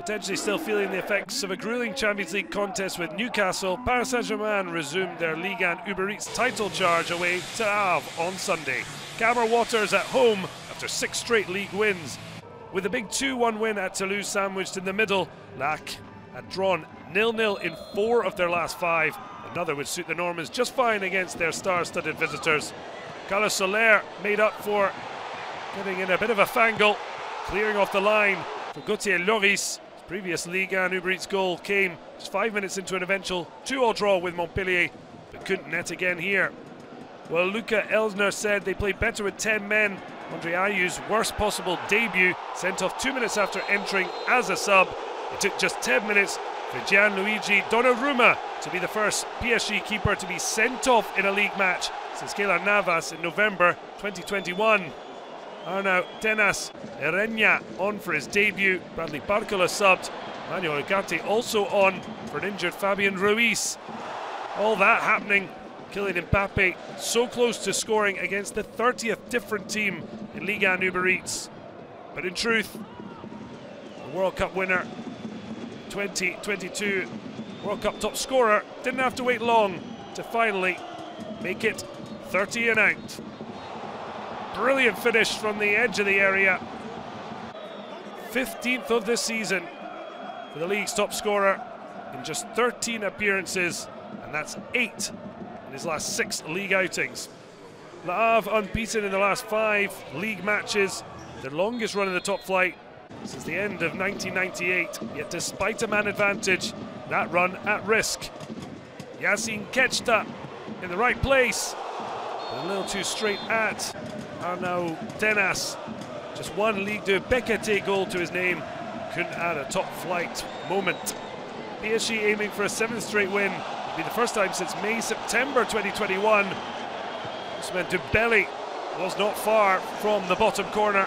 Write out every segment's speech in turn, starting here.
Potentially still feeling the effects of a grueling Champions League contest with Newcastle, Paris Saint-Germain resumed their Ligue 1 Uber Eats title charge away to Havre on Sunday. Camera Waters at home after six straight league wins. With a big 2-1 win at Toulouse sandwiched in the middle, Lac had drawn nil-nil in four of their last five. Another would suit the Normans just fine against their star-studded visitors. Carlos Soler made up for getting in a bit of a fangle, clearing off the line for Gautier Lloris. Previous Ligue 1 Uber goal came just five minutes into an eventual 2-all draw with Montpellier, but couldn't net again here. Well, Luka Elsner said they played better with 10 men. Andre Ayew's worst possible debut, sent off two minutes after entering as a sub. It took just 10 minutes for Gianluigi Donnarumma to be the first PSG keeper to be sent off in a league match since Keylor Navas in November 2021 Oh, are now Denas Erenya on for his debut. Bradley Barcola subbed. Manuel Ugarte also on for an injured Fabian Ruiz. All that happening. Kylian Mbappe so close to scoring against the 30th different team in Ligue 1 Uber Eats. But in truth, the World Cup winner, 2022 World Cup top scorer, didn't have to wait long to finally make it 30 and out. Brilliant finish from the edge of the area. 15th of the season for the league's top scorer in just 13 appearances, and that's eight in his last six league outings. Le Havre unbeaten in the last five league matches, their longest run in the top flight since the end of 1998. Yet despite a man advantage, that run at risk. Yassine Kechta in the right place, a little too straight at Arnau Tenas. Just one Ligue 2 BKT goal to his name. Couldn't add a top flight moment. PSG aiming for a seventh straight win. It'll be the first time since May, September 2021. Ousmane Dembele was not far from the bottom corner.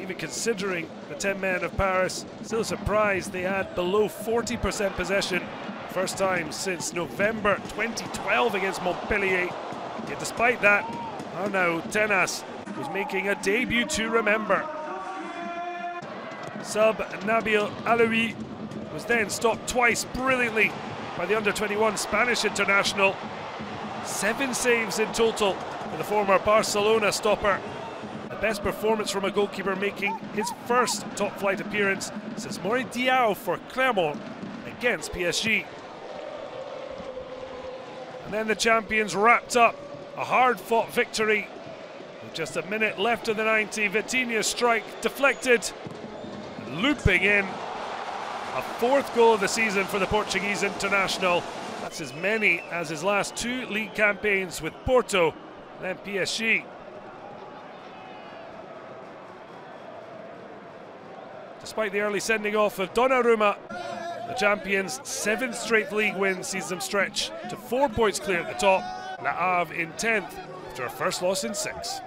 Even considering the 10 men of Paris, still surprised they had below 40% possession. First time since November 2012 against Montpellier. Yet despite that, oh Arnau Tenas was making a debut to remember. Sub Nabil Alioui was then stopped twice brilliantly by the under-21 Spanish international. Seven saves in total for the former Barcelona stopper. The best performance from a goalkeeper making his first top-flight appearance since Mory Diaw for Clermont against PSG. And then the champions wrapped up a hard-fought victory. With just a minute left of the 90, Vitinha's strike deflected, looping in. A fourth goal of the season for the Portuguese international. That's as many as his last two league campaigns with Porto and PSG. Despite the early sending off of Donnarumma, the champions' seventh straight league win sees them stretch to four points clear at the top. Havre in 10th after a first loss in six.